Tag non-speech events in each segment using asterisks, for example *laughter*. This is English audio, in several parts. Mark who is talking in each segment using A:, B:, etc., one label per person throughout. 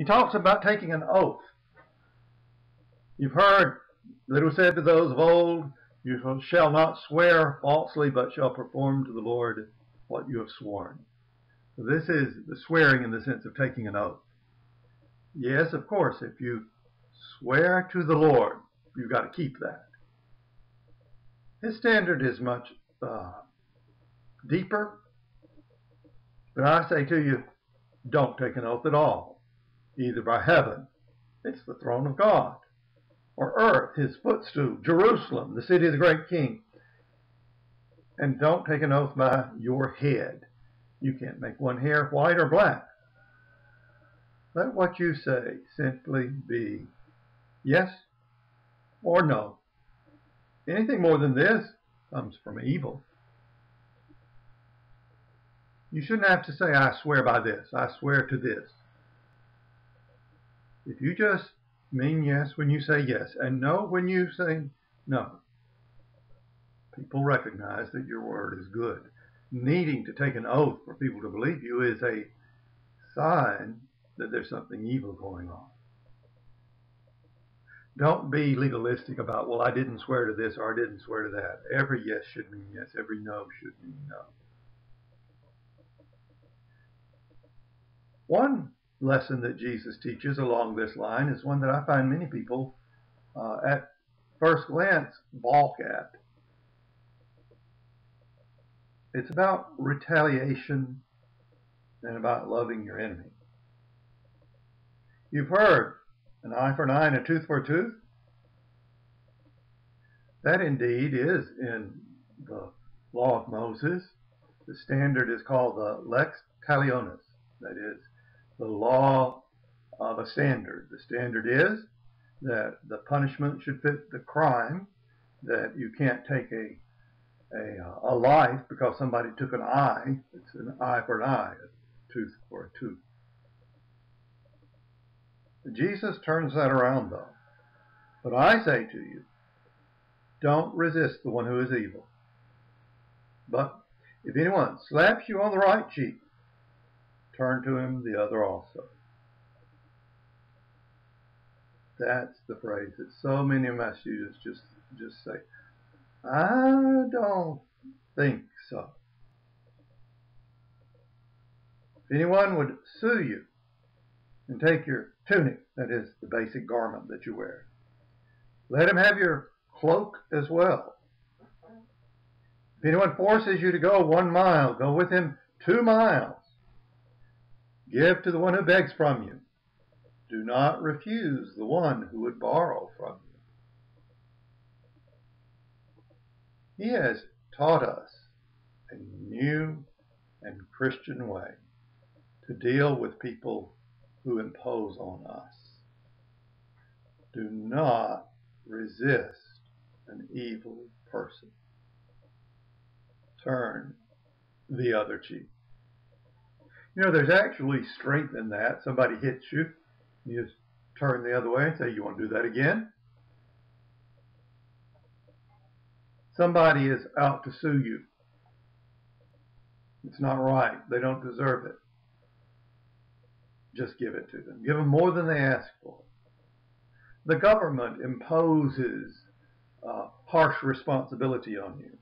A: He talks about taking an oath. You've heard that it was said to those of old, You shall not swear falsely, but shall perform to the Lord what you have sworn. So this is the swearing in the sense of taking an oath. Yes, of course, if you swear to the Lord, you've got to keep that. His standard is much uh, deeper. But I say to you, don't take an oath at all, either by heaven, it's the throne of God, or earth, his footstool, Jerusalem, the city of the great king. And don't take an oath by your head. You can't make one hair white or black. Let what you say simply be yes or no. Anything more than this comes from evil. You shouldn't have to say, I swear by this, I swear to this. If you just mean yes when you say yes and no when you say no, people recognize that your word is good. Needing to take an oath for people to believe you is a sign that there's something evil going on. Don't be legalistic about, well, I didn't swear to this or I didn't swear to that. Every yes should mean yes. Every no should mean no. One lesson that Jesus teaches along this line is one that I find many people uh, at first glance balk at. It's about retaliation and about loving your enemy. You've heard an eye for an eye and a tooth for a tooth. That indeed is in the law of Moses. The standard is called the lex talionis. That is the law of a standard. The standard is that the punishment should fit the crime, that you can't take a a, a life because somebody took an eye. It's an eye for an eye, a tooth for a tooth. Jesus turns that around though. But I say to you, don't resist the one who is evil. But if anyone slaps you on the right cheek, turn to him the other also. That's the phrase that so many of my students just just say, I don't think so. If anyone would sue you and take your tunic, that is the basic garment that you wear, let him have your cloak as well. If anyone forces you to go one mile, go with him two miles. Give to the one who begs from you. Do not refuse the one who would borrow from you. He has taught us a new and Christian way to deal with people who impose on us. Do not resist an evil person. Turn the other cheek. You know, there's actually strength in that. Somebody hits you, you just turn the other way and say, You want to do that again? Somebody is out to sue you. It's not right. They don't deserve it. Just give it to them. Give them more than they ask for. The government imposes uh, harsh responsibility on you.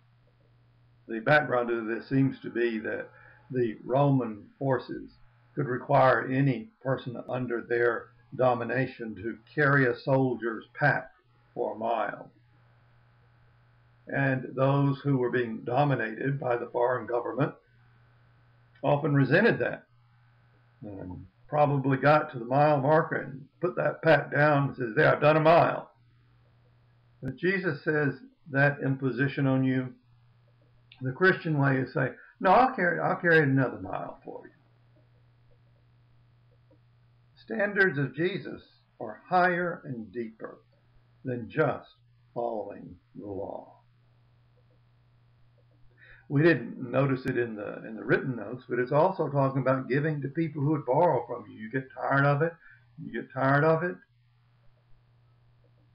A: The background of this seems to be that the Roman forces could require any person under their domination to carry a soldier's pack for a mile. And those who were being dominated by the foreign government often resented that and probably got to the mile marker and put that pack down and says, there, I've done a mile. But Jesus says that imposition on you, the Christian way is say, no, I'll carry, I'll carry another mile for you. Standards of Jesus are higher and deeper than just following the law. We didn't notice it in the in the written notes, but it's also talking about giving to people who would borrow from you. You get tired of it, you get tired of it.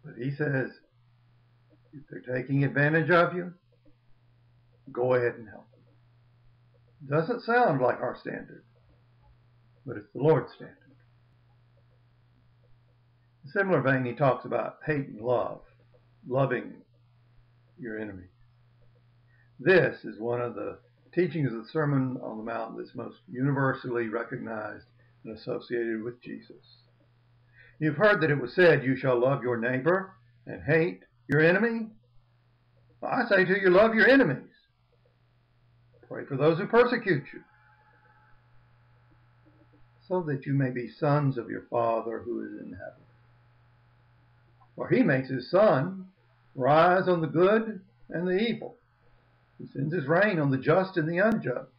A: But he says, if they're taking advantage of you, go ahead and help. Doesn't sound like our standard, but it's the Lord's standard. In similar vein, he talks about hate and love, loving your enemy. This is one of the teachings of the Sermon on the Mount that's most universally recognized and associated with Jesus. You've heard that it was said, You shall love your neighbor and hate your enemy. Well, I say to you, love your enemies. Pray for those who persecute you, so that you may be sons of your Father who is in heaven. For he makes his sun rise on the good and the evil. He sends his rain on the just and the unjust.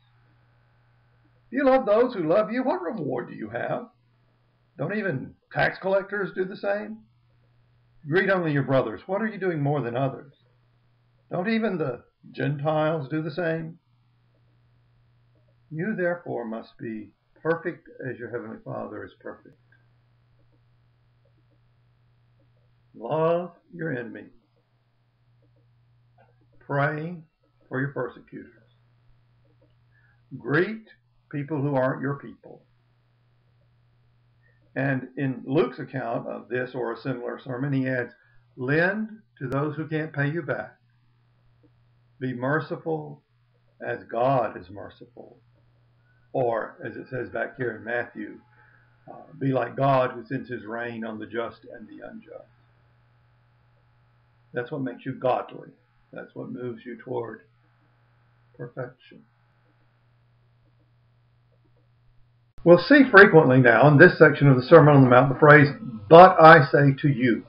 A: If you love those who love you, what reward do you have? Don't even tax collectors do the same? Greet only your brothers. What are you doing more than others? Don't even the Gentiles do the same? You therefore must be perfect as your heavenly Father is perfect. Love your enemies. Pray for your persecutors. Greet people who aren't your people. And in Luke's account of this or a similar sermon, he adds, Lend to those who can't pay you back. Be merciful as God is merciful. Or, as it says back here in Matthew, uh, be like God who sends his rain on the just and the unjust. That's what makes you godly. That's what moves you toward perfection. We'll see frequently now in this section of the Sermon on the Mount the phrase, but I say to you.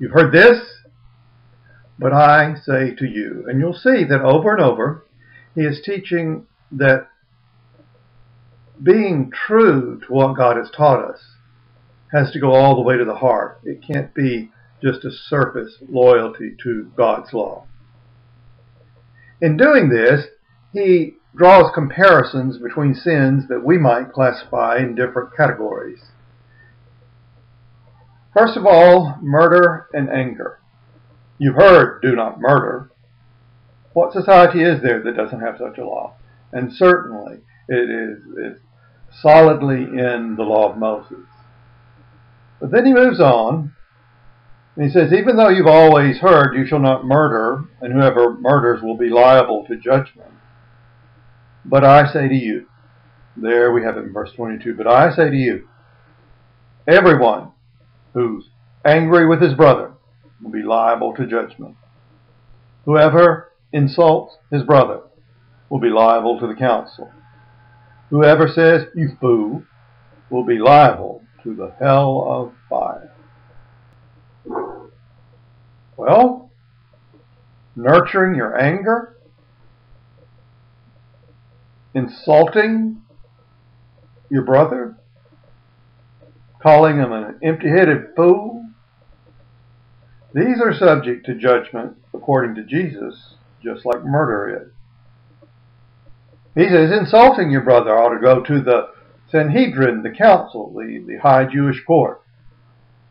A: You've heard this, but I say to you. And you'll see that over and over, he is teaching that being true to what God has taught us has to go all the way to the heart. It can't be just a surface loyalty to God's law. In doing this, he draws comparisons between sins that we might classify in different categories. First of all, murder and anger. You've heard, do not murder. What society is there that doesn't have such a law? And certainly it is, solidly in the law of Moses. But then he moves on, and he says, Even though you've always heard, you shall not murder, and whoever murders will be liable to judgment. But I say to you, there we have it in verse 22, but I say to you, everyone who's angry with his brother will be liable to judgment. Whoever insults his brother will be liable to the council. Whoever says, you fool, will be liable to the hell of fire. Well, nurturing your anger insulting your brother, calling him an empty-headed fool. These are subject to judgment according to Jesus, just like murder is. He says insulting your brother ought to go to the Sanhedrin, the council, the, the high Jewish court.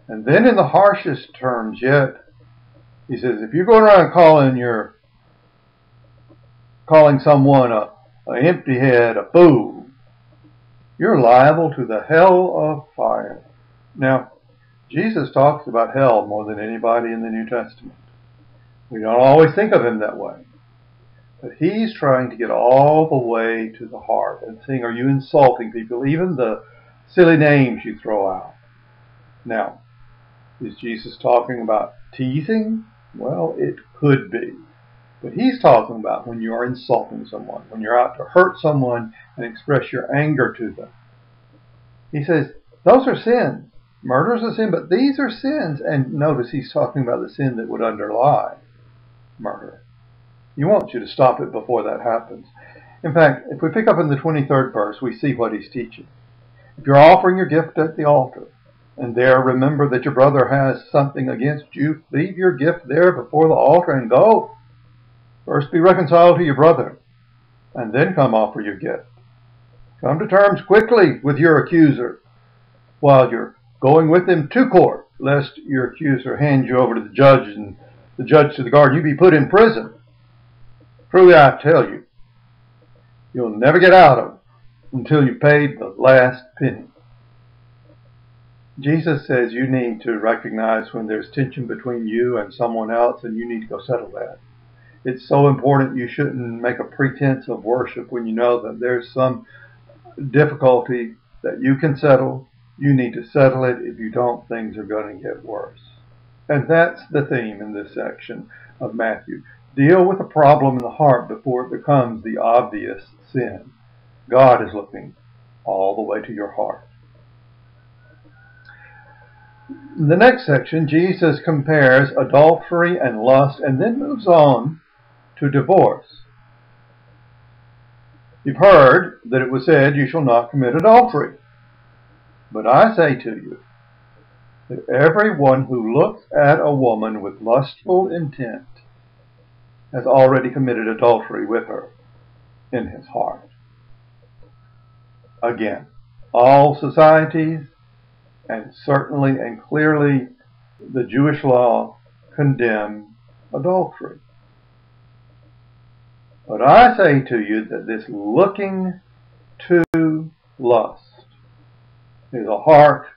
A: And then in the harshest terms yet, he says, if you're going around calling your calling someone a an empty head, a fool, you're liable to the hell of fire. Now, Jesus talks about hell more than anybody in the New Testament. We don't always think of him that way. But he's trying to get all the way to the heart and saying, are you insulting people? Even the silly names you throw out. Now, is Jesus talking about teasing? Well, it could be. But he's talking about when you are insulting someone, when you're out to hurt someone and express your anger to them. He says, those are sins. Murder is a sin, but these are sins. And notice he's talking about the sin that would underlie murder. He wants you to stop it before that happens. In fact, if we pick up in the 23rd verse, we see what he's teaching. If you're offering your gift at the altar, and there remember that your brother has something against you, leave your gift there before the altar and go. First be reconciled to your brother, and then come offer your gift. Come to terms quickly with your accuser while you're going with him to court, lest your accuser hand you over to the judge and the judge to the guard, you be put in prison. Truly I tell you, you'll never get out of it until you've paid the last penny. Jesus says you need to recognize when there's tension between you and someone else and you need to go settle that. It's so important you shouldn't make a pretense of worship when you know that there's some difficulty that you can settle. You need to settle it. If you don't, things are going to get worse. And that's the theme in this section of Matthew. Deal with a problem in the heart before it becomes the obvious sin. God is looking all the way to your heart. In the next section, Jesus compares adultery and lust and then moves on to divorce. You've heard that it was said, You shall not commit adultery. But I say to you that everyone who looks at a woman with lustful intent has already committed adultery with her in his heart. Again, all societies, and certainly and clearly the Jewish law, condemn adultery. But I say to you that this looking to lust is a heart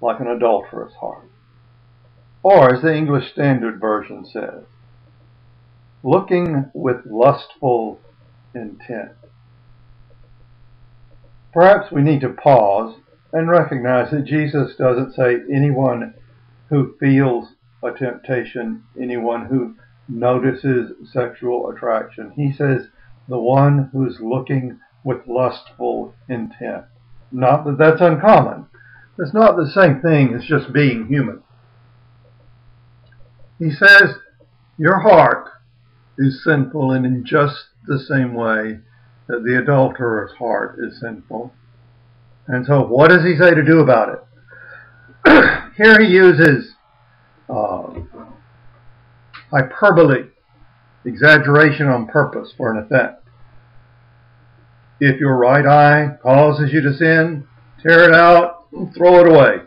A: like an adulterous heart. Or, as the English Standard Version says, looking with lustful intent. Perhaps we need to pause and recognize that Jesus doesn't say anyone who feels a temptation, anyone who notices sexual attraction. He says the one who's looking with lustful intent. Not that that's uncommon. It's not the same thing as just being human. He says your heart is sinful and in just the same way that the adulterer's heart is sinful. And so what does he say to do about it? *clears throat* Here he uses uh, hyperbole, exaggeration on purpose for an effect. If your right eye causes you to sin, tear it out and throw it away.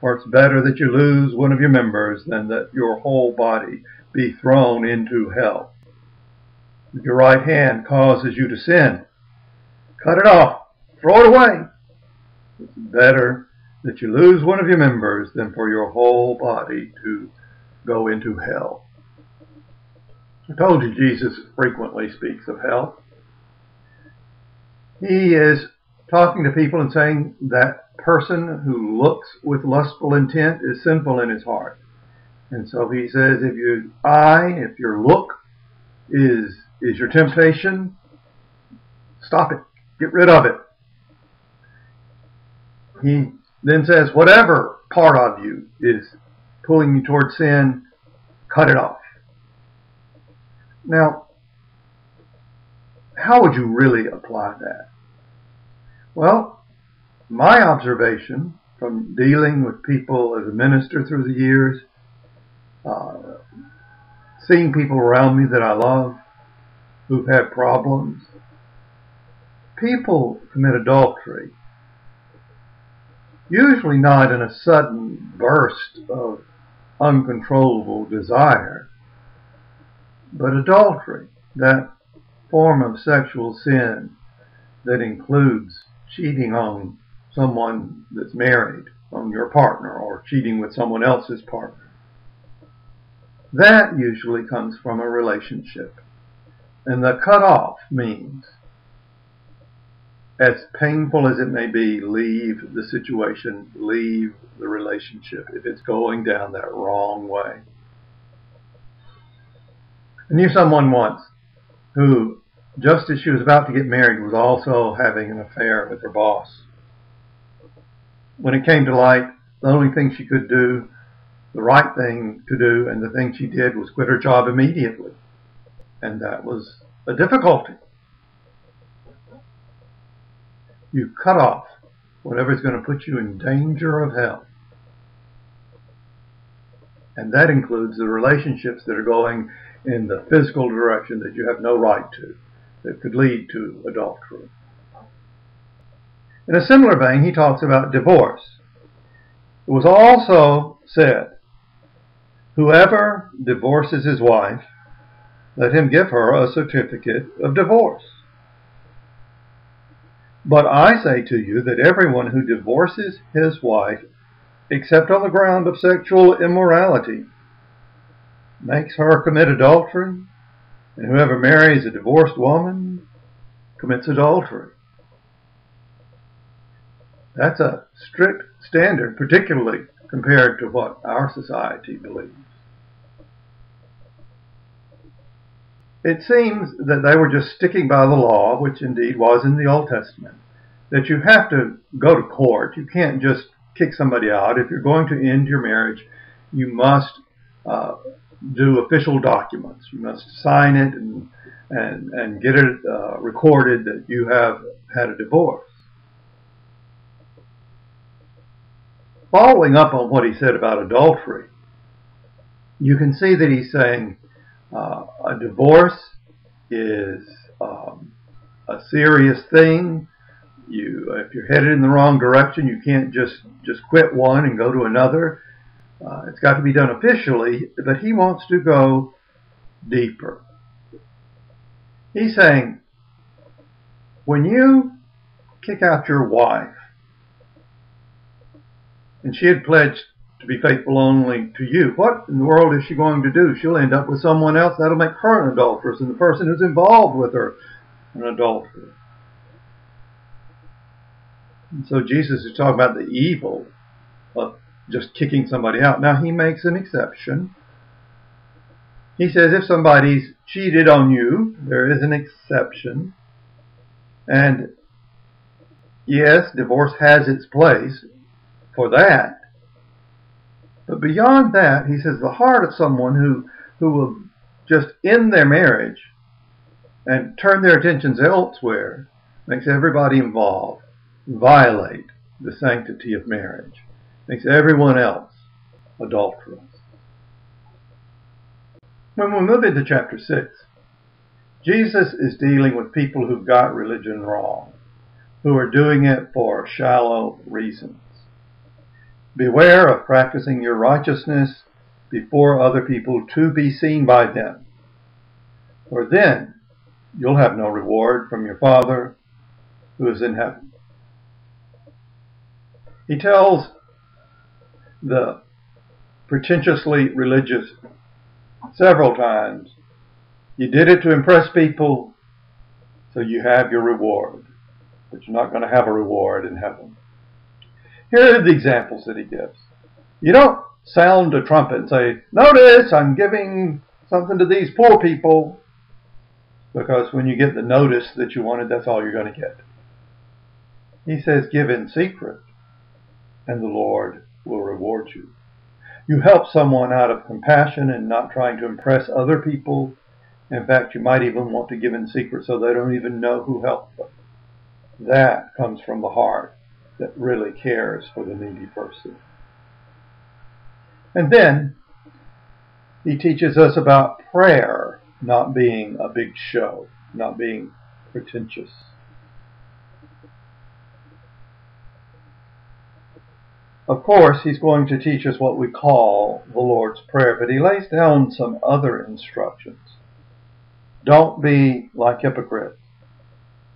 A: For it's better that you lose one of your members than that your whole body be thrown into hell. Your right hand causes you to sin, cut it off, throw it away. It's better that you lose one of your members than for your whole body to go into hell. I told you Jesus frequently speaks of hell. He is talking to people and saying that person who looks with lustful intent is sinful in his heart. And so he says if your eye, if your look is is your temptation, stop it. Get rid of it. He then says whatever part of you is pulling you towards sin, cut it off. Now, how would you really apply that? Well, my observation from dealing with people as a minister through the years, uh, seeing people around me that I love who've had problems, people commit adultery, usually not in a sudden burst of uncontrollable desire. But adultery, that form of sexual sin that includes cheating on someone that's married, on your partner, or cheating with someone else's partner, that usually comes from a relationship. And the cutoff means, as painful as it may be, leave the situation, leave the relationship if it's going down that wrong way. I knew someone once who, just as she was about to get married, was also having an affair with her boss. When it came to light, the only thing she could do, the right thing to do, and the thing she did was quit her job immediately. And that was a difficulty. You cut off whatever is going to put you in danger of hell. And that includes the relationships that are going in the physical direction that you have no right to, that could lead to adultery. In a similar vein, he talks about divorce. It was also said, Whoever divorces his wife, let him give her a certificate of divorce. But I say to you that everyone who divorces his wife, except on the ground of sexual immorality, makes her commit adultery, and whoever marries a divorced woman commits adultery. That's a strict standard, particularly compared to what our society believes. It seems that they were just sticking by the law, which indeed was in the Old Testament, that you have to go to court. You can't just kick somebody out. If you're going to end your marriage, you must uh, do official documents. You must sign it and and, and get it uh, recorded that you have had a divorce. Following up on what he said about adultery, you can see that he's saying uh, a divorce is um, a serious thing. You, if you're headed in the wrong direction, you can't just just quit one and go to another. Uh, it's got to be done officially, but he wants to go deeper. He's saying, when you kick out your wife, and she had pledged to be faithful only to you. What in the world is she going to do? She'll end up with someone else. That'll make her an adulteress, and the person who's involved with her an adulterer. And so Jesus is talking about the evil of just kicking somebody out. Now he makes an exception. He says if somebody's cheated on you, there is an exception. And yes, divorce has its place for that. But beyond that, he says the heart of someone who, who will just end their marriage and turn their attentions elsewhere makes everybody involved violate the sanctity of marriage, makes everyone else adulterous. When we move into chapter 6, Jesus is dealing with people who've got religion wrong, who are doing it for shallow reasons. Beware of practicing your righteousness before other people to be seen by them. For then you'll have no reward from your Father who is in heaven. He tells the pretentiously religious several times, you did it to impress people, so you have your reward. But you're not going to have a reward in heaven. Here are the examples that he gives. You don't sound a trumpet and say, Notice, I'm giving something to these poor people. Because when you get the notice that you wanted, that's all you're going to get. He says, Give in secret, and the Lord will reward you. You help someone out of compassion and not trying to impress other people. In fact, you might even want to give in secret so they don't even know who helped them. That comes from the heart that really cares for the needy person. And then he teaches us about prayer not being a big show, not being pretentious. Of course, he's going to teach us what we call the Lord's Prayer, but he lays down some other instructions. Don't be like hypocrites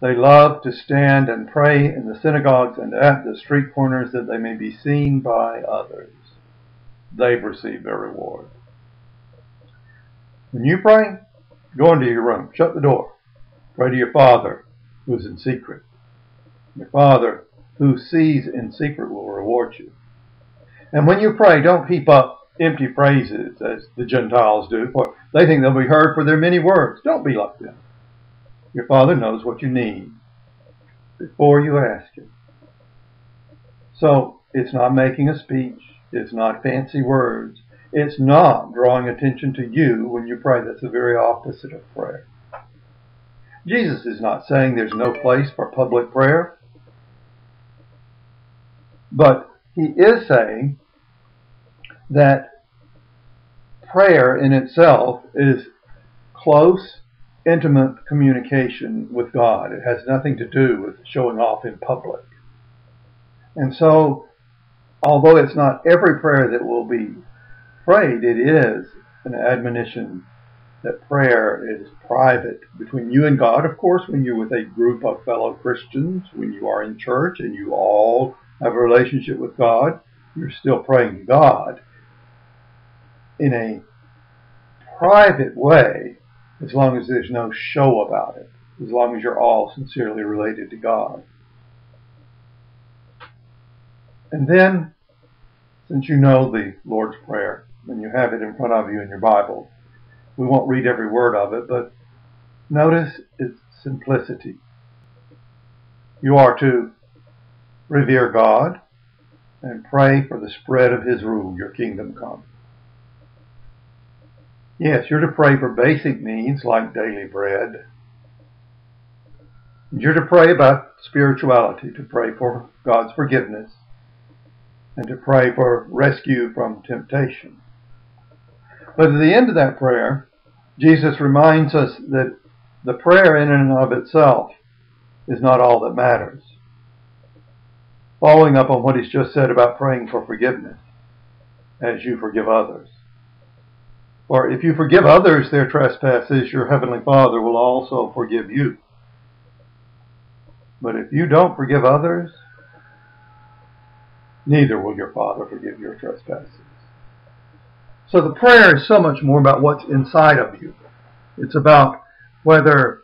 A: they love to stand and pray in the synagogues and at the street corners that they may be seen by others. They've received their reward. When you pray, go into your room, shut the door, pray to your Father who is in secret. Your Father who sees in secret will reward you. And when you pray, don't heap up empty phrases as the Gentiles do, for they think they'll be heard for their many words. Don't be like them. Your Father knows what you need before you ask Him. So it's not making a speech. It's not fancy words. It's not drawing attention to you when you pray. That's the very opposite of prayer. Jesus is not saying there's no place for public prayer, but he is saying that prayer in itself is close intimate communication with God. It has nothing to do with showing off in public. And so, although it's not every prayer that will be prayed, it is an admonition that prayer is private between you and God. Of course, when you're with a group of fellow Christians, when you are in church and you all have a relationship with God, you're still praying to God in a private way as long as there's no show about it, as long as you're all sincerely related to God. And then, since you know the Lord's Prayer and you have it in front of you in your Bible, we won't read every word of it, but notice its simplicity. You are to revere God and pray for the spread of His rule, your kingdom come. Yes, you're to pray for basic needs like daily bread. And you're to pray about spirituality, to pray for God's forgiveness, and to pray for rescue from temptation. But at the end of that prayer, Jesus reminds us that the prayer in and of itself is not all that matters. Following up on what he's just said about praying for forgiveness as you forgive others. For if you forgive others their trespasses, your heavenly Father will also forgive you. But if you don't forgive others, neither will your Father forgive your trespasses. So the prayer is so much more about what's inside of you. It's about whether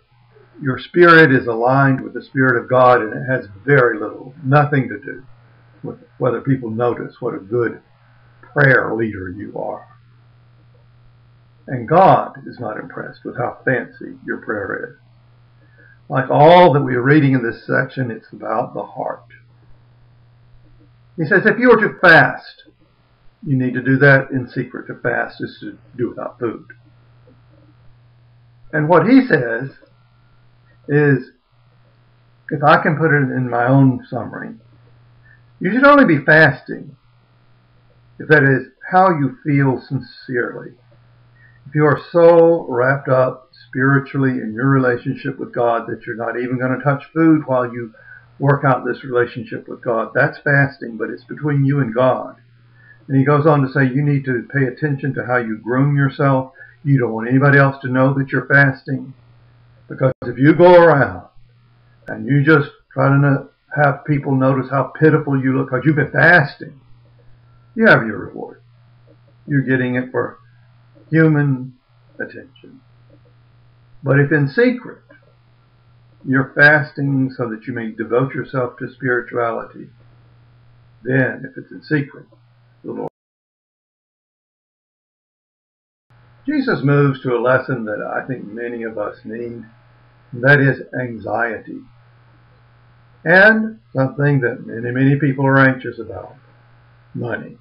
A: your spirit is aligned with the Spirit of God, and it has very little, nothing to do with whether people notice what a good prayer leader you are. And God is not impressed with how fancy your prayer is. Like all that we are reading in this section, it's about the heart. He says if you are to fast, you need to do that in secret. To fast is to do without food. And what he says is, if I can put it in my own summary, you should only be fasting if that is how you feel sincerely. If you are so wrapped up spiritually in your relationship with God that you're not even going to touch food while you work out this relationship with God, that's fasting, but it's between you and God. And he goes on to say you need to pay attention to how you groom yourself. You don't want anybody else to know that you're fasting. Because if you go around and you just try to have people notice how pitiful you look because you've been fasting, you have your reward. You're getting it for human attention. But if in secret you're fasting so that you may devote yourself to spirituality, then if it's in secret, the Lord. Jesus moves to a lesson that I think many of us need, that is anxiety. And something that many, many people are anxious about, money.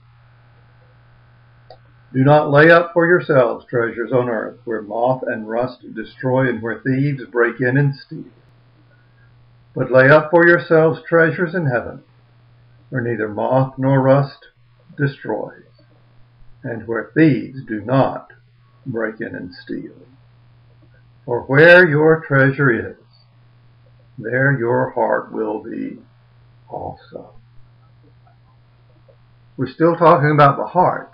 A: Do not lay up for yourselves treasures on earth, where moth and rust destroy and where thieves break in and steal. But lay up for yourselves treasures in heaven, where neither moth nor rust destroys, and where thieves do not break in and steal. For where your treasure is, there your heart will be also. We're still talking about the heart.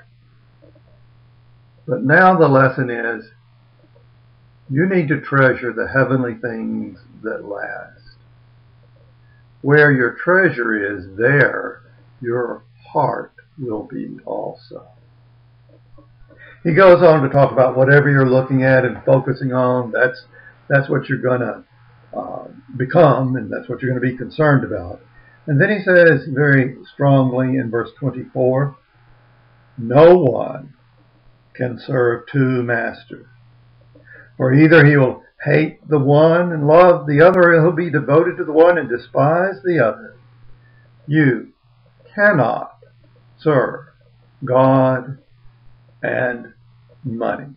A: But now the lesson is you need to treasure the heavenly things that last. Where your treasure is, there your heart will be also. He goes on to talk about whatever you're looking at and focusing on, that's, that's what you're going to uh, become, and that's what you're going to be concerned about. And then he says very strongly in verse 24, no one can serve two masters. For either he will hate the one and love the other, or he'll be devoted to the one and despise the other. You cannot serve God and money.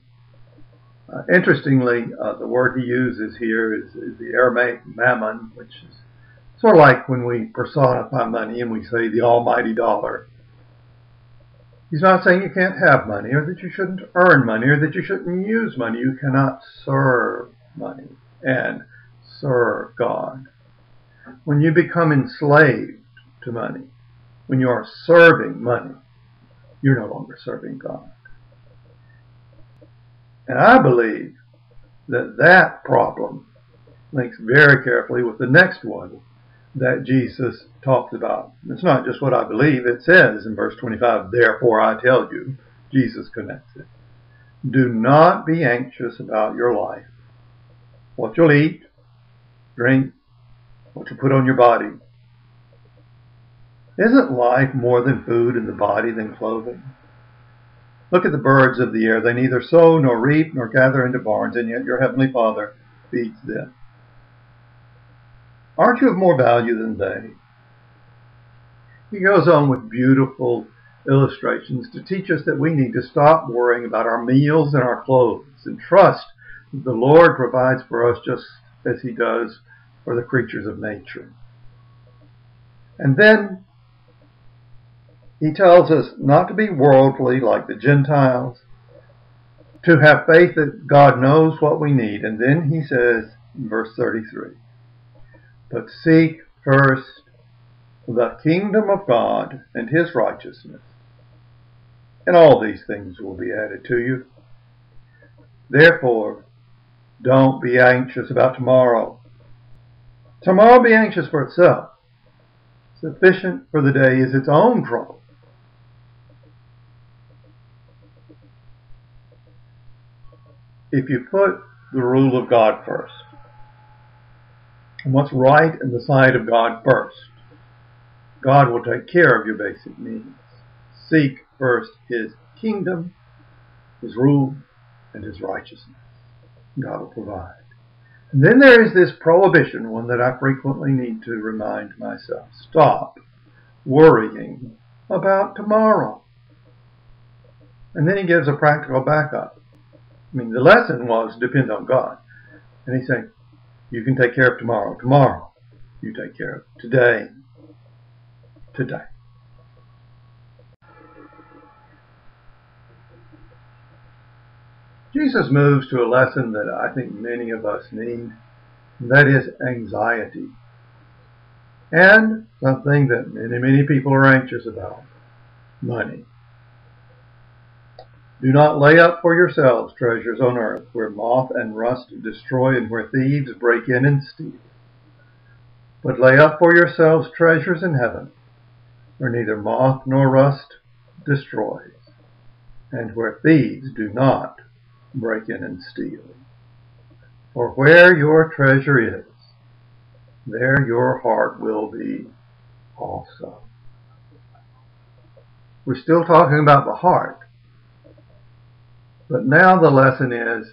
A: Uh, interestingly, uh, the word he uses here is, is, the Aramaic mammon, which is sort of like when we personify money and we say the almighty dollar. He's not saying you can't have money or that you shouldn't earn money or that you shouldn't use money. You cannot serve money and serve God. When you become enslaved to money, when you are serving money, you're no longer serving God. And I believe that that problem links very carefully with the next one that Jesus talks about. It's not just what I believe, it says in verse 25, therefore I tell you, Jesus connects it. Do not be anxious about your life, what you'll eat, drink, what you put on your body. Isn't life more than food and the body than clothing? Look at the birds of the air. They neither sow nor reap nor gather into barns, and yet your heavenly Father feeds them. Aren't you of more value than they? He goes on with beautiful illustrations to teach us that we need to stop worrying about our meals and our clothes and trust that the Lord provides for us just as he does for the creatures of nature. And then he tells us not to be worldly like the Gentiles, to have faith that God knows what we need. And then he says in verse 33, but seek first the kingdom of God and his righteousness, and all these things will be added to you. Therefore, don't be anxious about tomorrow. Tomorrow be anxious for itself. Sufficient for the day is its own trouble. If you put the rule of God first, and what's right in the sight of God first. God will take care of your basic needs. Seek first His kingdom, His rule, and His righteousness. God will provide. And then there is this prohibition, one that I frequently need to remind myself. Stop worrying about tomorrow. And then he gives a practical backup. I mean, the lesson was depend on God. And he's saying, you can take care of tomorrow. Tomorrow, you take care of today. Today. Jesus moves to a lesson that I think many of us need, and that is anxiety. And something that many, many people are anxious about money. Do not lay up for yourselves treasures on earth, where moth and rust destroy and where thieves break in and steal. But lay up for yourselves treasures in heaven, where neither moth nor rust destroys, and where thieves do not break in and steal. For where your treasure is, there your heart will be also. We're still talking about the heart. But now the lesson is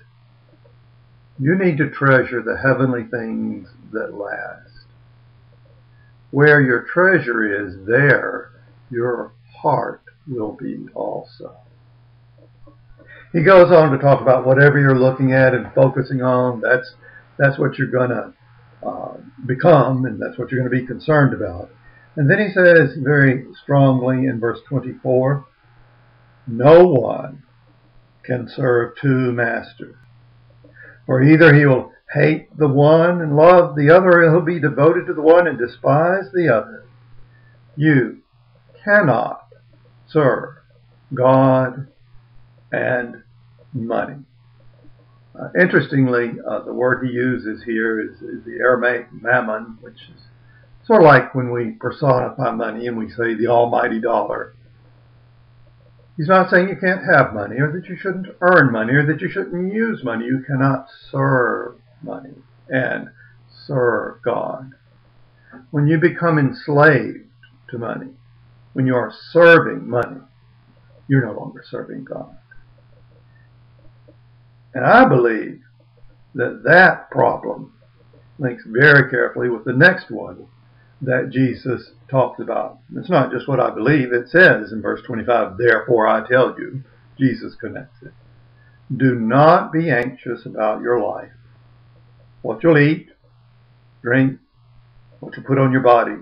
A: you need to treasure the heavenly things that last. Where your treasure is, there your heart will be also. He goes on to talk about whatever you're looking at and focusing on, that's, that's what you're going to uh, become, and that's what you're going to be concerned about. And then he says very strongly in verse 24, no one can serve two masters. For either he will hate the one and love the other, he'll be devoted to the one and despise the other. You cannot serve God and money. Uh, interestingly, uh, the word he uses here is, is the Aramaic mammon, which is sort of like when we personify money and we say the almighty dollar. He's not saying you can't have money or that you shouldn't earn money or that you shouldn't use money. You cannot serve money and serve God. When you become enslaved to money, when you are serving money, you're no longer serving God. And I believe that that problem links very carefully with the next one that Jesus talks about. It's not just what I believe, it says in verse 25, therefore I tell you, Jesus connects it. Do not be anxious about your life, what you'll eat, drink, what you put on your body.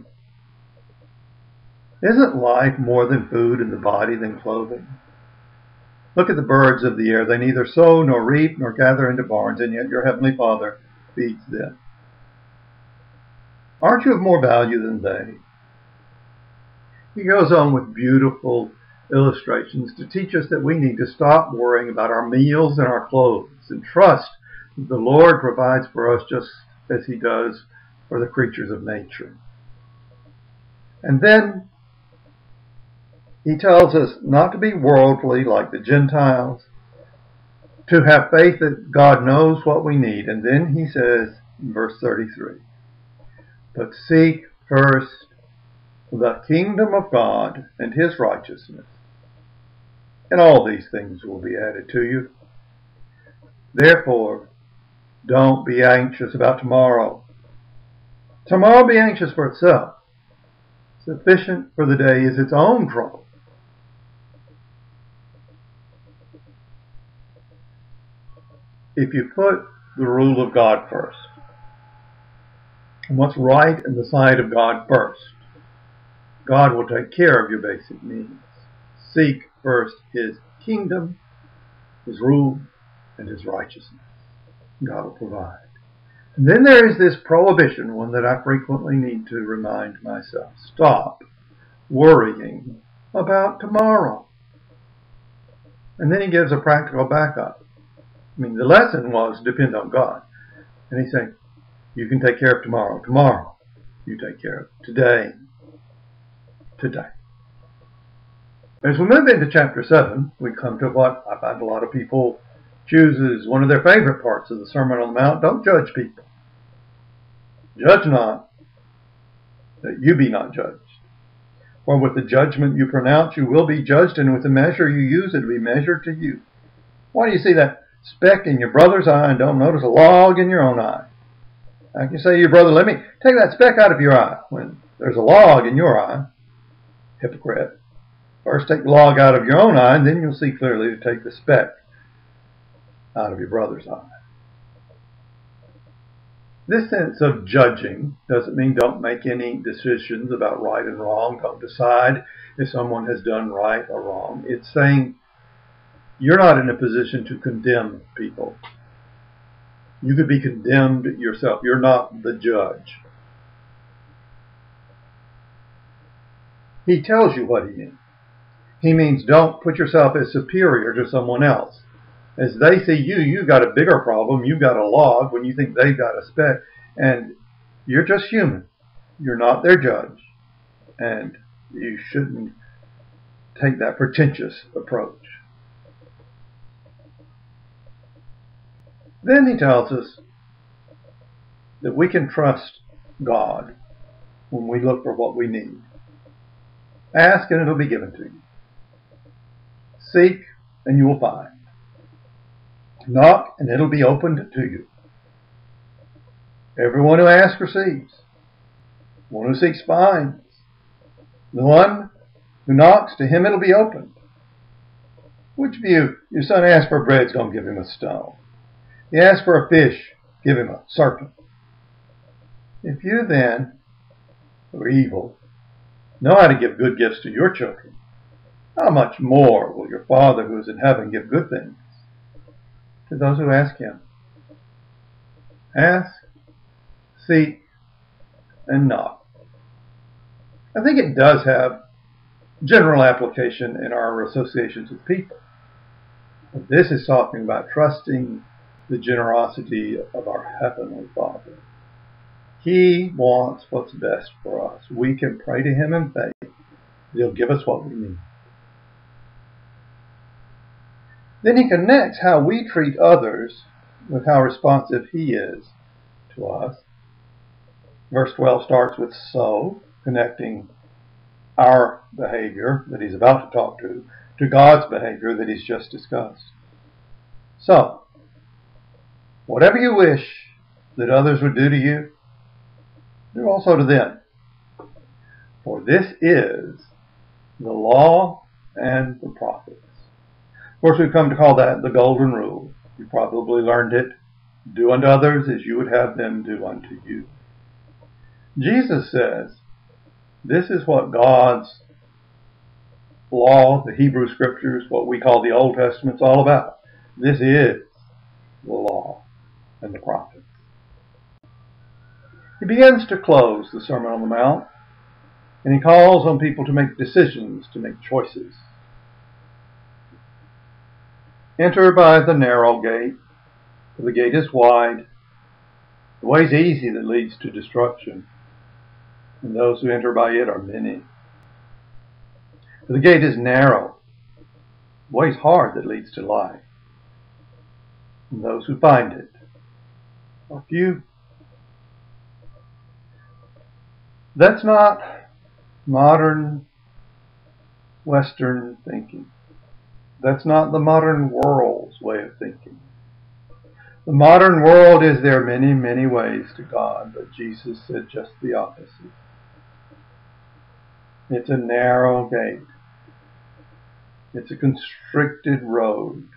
A: Isn't life more than food and the body than clothing? Look at the birds of the air. They neither sow nor reap nor gather into barns, and yet your heavenly Father feeds them. Aren't you of more value than they? He goes on with beautiful illustrations to teach us that we need to stop worrying about our meals and our clothes and trust the Lord provides for us just as he does for the creatures of nature. And then he tells us not to be worldly like the Gentiles, to have faith that God knows what we need. And then he says in verse 33, but seek first the kingdom of God and his righteousness, and all these things will be added to you. Therefore, don't be anxious about tomorrow. Tomorrow be anxious for itself. Sufficient for the day is its own trouble. If you put the rule of God first, and what's right in the sight of God first, God will take care of your basic needs. Seek first His kingdom, His rule, and His righteousness. God will provide. And then there is this prohibition, one that I frequently need to remind myself. Stop worrying about tomorrow. And then he gives a practical backup. I mean, the lesson was depend on God. And he's saying, you can take care of tomorrow. Tomorrow, you take care of today. Today. As we move into chapter 7, we come to what I find a lot of people choose as one of their favorite parts of the Sermon on the Mount. Don't judge people. Judge not, that you be not judged. For with the judgment you pronounce, you will be judged, and with the measure you use, it will be measured to you. Why do you see that speck in your brother's eye and don't notice a log in your own eye? I can say to your brother, let me take that speck out of your eye when there's a log in your eye. Hypocrite. First take the log out of your own eye, and then you'll see clearly to take the speck out of your brother's eye. This sense of judging doesn't mean don't make any decisions about right and wrong. Don't decide if someone has done right or wrong. It's saying you're not in a position to condemn people. You could be condemned yourself. You're not the judge. He tells you what he means. He means don't put yourself as superior to someone else as they see you, you've got a bigger problem. You've got a log when you think they've got a speck. And you're just human. You're not their judge. And you shouldn't take that pretentious approach. Then he tells us that we can trust God when we look for what we need. Ask and it'll be given to you. Seek and you will find. Knock, and it'll be opened to you. Everyone who asks receives. One who seeks finds. The one who knocks, to him it'll be opened. Which of you, your son asks for bread, is going to give him a stone? He asks for a fish, give him a serpent. If you then, who are evil, know how to give good gifts to your children, how much more will your Father who is in heaven give good things to those who ask him. Ask, seek, and knock. I think it does have general application in our associations with people. But this is talking about trusting the generosity of our Heavenly Father. He wants what's best for us. We can pray to Him in faith. He'll give us what we need. Then he connects how we treat others with how responsive he is to us. Verse 12 starts with so, connecting our behavior that he's about to talk to, to God's behavior that he's just discussed. So, whatever you wish that others would do to you, do also to them. For this is the law and the prophets. Of course, we've come to call that the golden rule. You probably learned it. Do unto others as you would have them do unto you. Jesus says, this is what God's law, the Hebrew scriptures, what we call the Old Testament, is all about. This is the law and the prophets. He begins to close the Sermon on the Mount, and he calls on people to make decisions, to make choices. Enter by the narrow gate, for the gate is wide. The way is easy that leads to destruction, and those who enter by it are many. For the gate is narrow, the way is hard that leads to life, and those who find it are few. That's not modern Western thinking. That's not the modern world's way of thinking. The modern world is there many, many ways to God, but Jesus said just the opposite. It's a narrow gate. It's a constricted road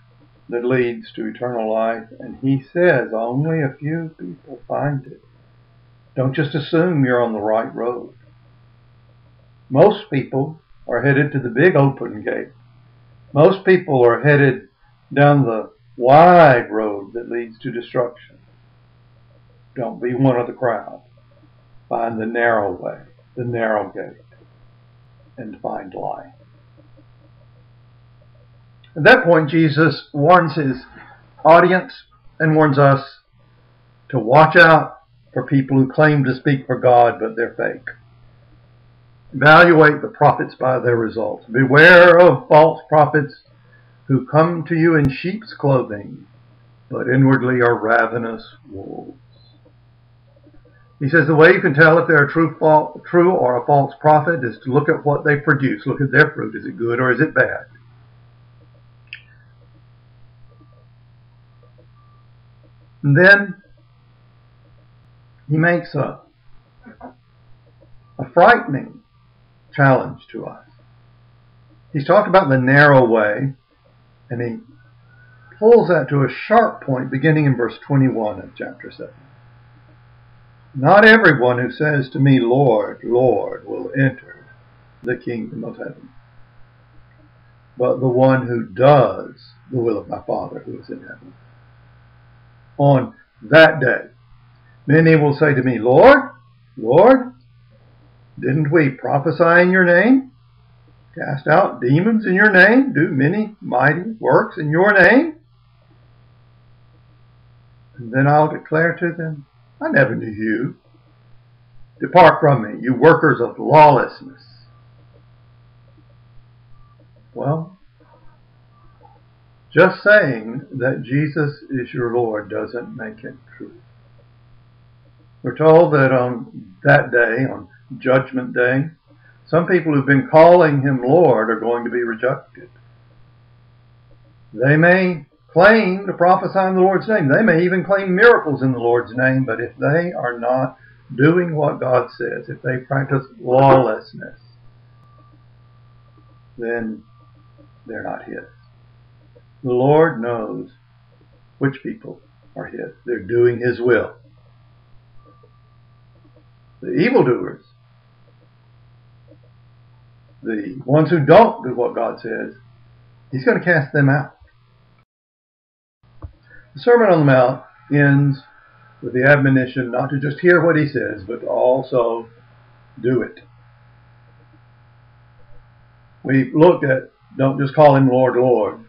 A: that leads to eternal life, and he says only a few people find it. Don't just assume you're on the right road. Most people are headed to the big open gate. Most people are headed down the wide road that leads to destruction. Don't be one of the crowd. Find the narrow way, the narrow gate, and find life. At that point, Jesus warns his audience and warns us to watch out for people who claim to speak for God, but they're fake. Evaluate the prophets by their results. Beware of false prophets who come to you in sheep's clothing, but inwardly are ravenous wolves. He says the way you can tell if they're a true, true or a false prophet is to look at what they produce. Look at their fruit. Is it good or is it bad? And then he makes a, a frightening challenge to us. He's talked about the narrow way, and he pulls that to a sharp point beginning in verse 21 of chapter 7. Not everyone who says to me, Lord, Lord, will enter the kingdom of heaven, but the one who does the will of my Father who is in heaven. On that day, many will say to me, Lord, Lord, didn't we prophesy in your name? Cast out demons in your name? Do many mighty works in your name? And then I'll declare to them, I never knew you. Depart from me, you workers of lawlessness. Well, just saying that Jesus is your Lord doesn't make it true. We're told that on that day, on Judgment Day. Some people who've been calling him Lord are going to be rejected. They may claim to prophesy in the Lord's name. They may even claim miracles in the Lord's name, but if they are not doing what God says, if they practice lawlessness, then they're not His. The Lord knows which people are His. They're doing His will. The evildoers the ones who don't do what God says, He's going to cast them out. The Sermon on the Mount ends with the admonition not to just hear what He says, but also do it. We looked at don't just call Him Lord, Lord.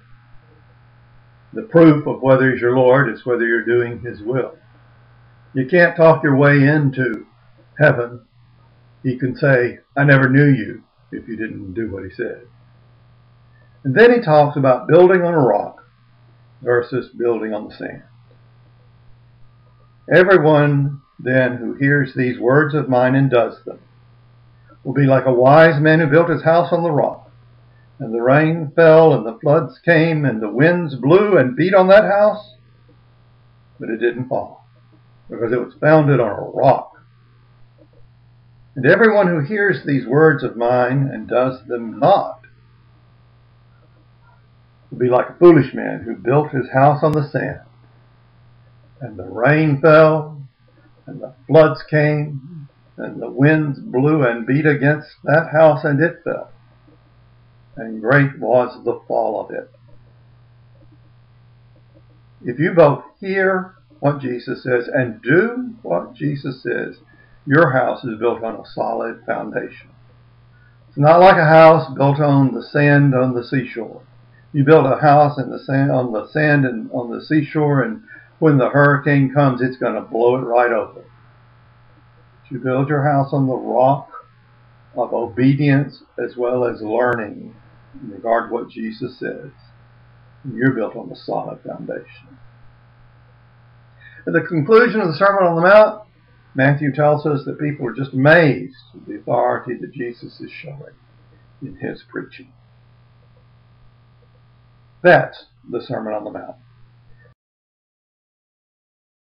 A: The proof of whether He's your Lord is whether you're doing His will. You can't talk your way into heaven. He can say, I never knew you if you didn't do what he said. And then he talks about building on a rock versus building on the sand. Everyone then who hears these words of mine and does them will be like a wise man who built his house on the rock. And the rain fell, and the floods came, and the winds blew and beat on that house, but it didn't fall, because it was founded on a rock. And everyone who hears these words of mine and does them not will be like a foolish man who built his house on the sand. And the rain fell, and the floods came, and the winds blew and beat against that house, and it fell. And great was the fall of it. If you both hear what Jesus says and do what Jesus says, your house is built on a solid foundation. It's not like a house built on the sand on the seashore. You build a house in the sand, on the sand and on the seashore, and when the hurricane comes, it's going to blow it right over. You build your house on the rock of obedience as well as learning in regard to what Jesus says. You're built on a solid foundation. At the conclusion of the Sermon on the Mount, Matthew tells us that people are just amazed at the authority that Jesus is showing in his preaching. That's the Sermon on the Mount.